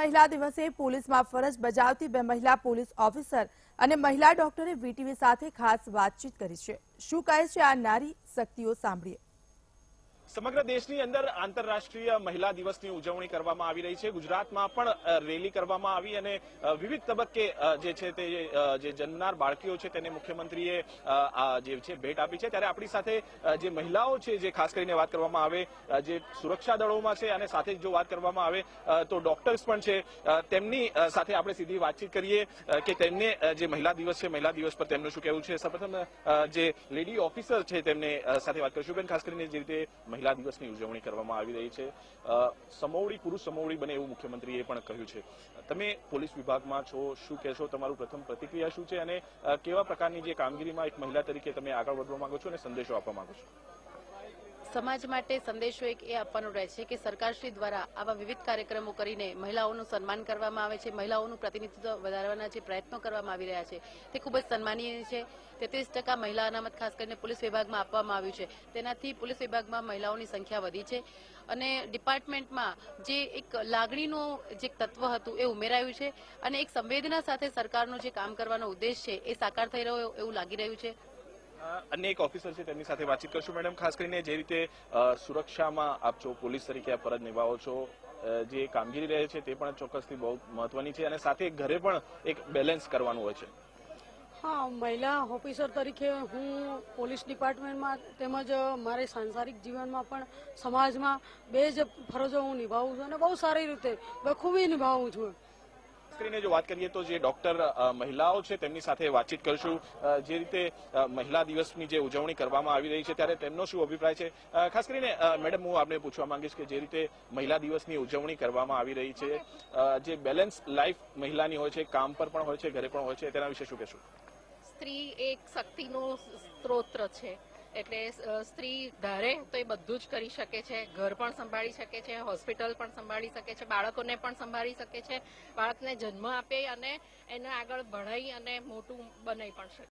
મહિલા દિવસે પોલીસમાં ફરજ બજાવતી બે મહિલા પોલીસ ઓફિસર અને મહિલા ડોક્ટરે વીટીવી સાથે ખાસ વાતચીત કરી છે. શું કહે છે આ નારી શક્તિઓ સાંભળીએ. સમગ્ર દેશની અંદર આંતરરાષ્ટ્રીય મહિલા દિવસની ઉજવણી કરવામાં આવી રહી છે. ગુજરાતમાં પણ રેલી કરવામાં આવી અને વિવિધ તબક્કે જે છે તે જે જન્મનાર બાળકીઓ છે તેને મુખ્યમંત્રીએ જે છે ભેટ આપી છે. ત્યારે આપણી સાથે જે મહિલાઓ છે જે ખાસ કરીને વાત કરવામાં આવે જે સુરક્ષા દળોમાં છે અને સાથે જ વાત કરવામાં આવે તો ડોક્ટર્સ પણ છે. તેમની સાથે આપણે સીધી વાતચીત કરીએ કે તેમને જે મહિલા દિવસ છે, મહિલા દિવસ પર તેમનું શું કહેવું છે? સૌપ્રથમ જે લેડી ઓફિસર છે તેમને સાથે વાત કરીશું. બેન, ખાસ કરીને જે રીતે મહિલા દિવસની ઉજવણી કરવામાં આવી રહી છે. સમોવડી, પુરુષ સમોવડી બને એવું મુખ્યમંત્રીએ પણ કહ્યું છે. તમે પોલીસ વિભાગમાં છો, શું કહેશો? તમારું પ્રથમ પ્રતિક્રિયા શું છે? અને કેવા પ્રકારની જે કામગીરીમાં એક મહિલા તરીકે તમે આગળ વધવા માંગો છો અને સંદેશો આપવા માંગો છો? સમાજ માટે સંદેશો એક એ આપવાનો રહે છે કે સરકારશ્રી દ્વારા આવા વિવિધ કાર્યક્રમો કરીને મહિલાઓનું સન્માન કરવામાં આવે છે. મહિલાઓનું પ્રતિનિધિત્વ વધારવાના જે પ્રયત્નો કરવામાં આવી રહ્યા છે, તે ખૂબ જ સન્માનીય છે. તેત્રીસ ટકા મહિલા અનામત ખાસ કરીને પોલીસ વિભાગમાં આપવામાં આવ્યું છે. તેનાથી પોલીસ વિભાગમાં મહિલાઓની સંખ્યા વધી છે અને ડિપાર્ટમેન્ટમાં જે એક લાગણીનું જે તત્વ હતું એ ઉમેરાયું છે અને એક સંવેદના સાથે સરકારનું જે કામ કરવાનો ઉદ્દેશ છે એ સાકાર થઈ રહ્યો એવું લાગી રહ્યું છે. અન્ય એક ઓફિસર છે તેમની સાથે વાતચીત કરશું. મેડમ, ખાસ કરીને જે રીતે સુરક્ષામાં આપ છો, પોલીસ તરીકે આ ફરજ નિભાવો છો જે કામગીરી રહે છે તે પણ ચોક્કસથી બહુ મહત્વની છે અને સાથે ઘરે પણ એક બેલેન્સ કરવાનું હોય છે. હા, મહિલા ઓફિસર તરીકે હું પોલીસ ડિપાર્ટમેન્ટમાં તેમજ મારે સાંસારિક જીવનમાં પણ સમાજમાં બે જ ફરજો હું નિભાવું છું અને બહુ સારી રીતે બખૂબી નિભાવું છું. કરીને જો વાત કરીએ તો જે ડોક્ટર મહિલાઓ છે તેમની સાથે વાતચીત કરશું. જે રીતે મહિલા દિવસની જે ઉજવણી કરવામાં આવી રહી છે ત્યારે તેમનો શું અભિપ્રાય છે? ખાસ કરીને મેડમ, હું આપને પૂછવા માંગીશ કે જે રીતે મહિલા દિવસની ઉજવણી કરવામાં આવી રહી છે જે બેલેન્સ લાઈફ મહિલાની હોય છે, કામ પર પણ હોય છે, ઘરે પણ હોય છે, તેના વિશે શું કહેશું? સ્ત્રી એક શક્તિનો સ્ત્રોત છે. એટલે સ્ત્રી ધારે તો એ બધું જ કરી શકે છે. ઘર પણ સંભાળી શકે છે, હોસ્પિટલ પણ સંભાળી શકે છે, બાળકોને પણ સંભાળી શકે છે. બાળકને જન્મ આપે અને એને આગળ ભણાઈ અને મોટું બનાવી પણ શકે.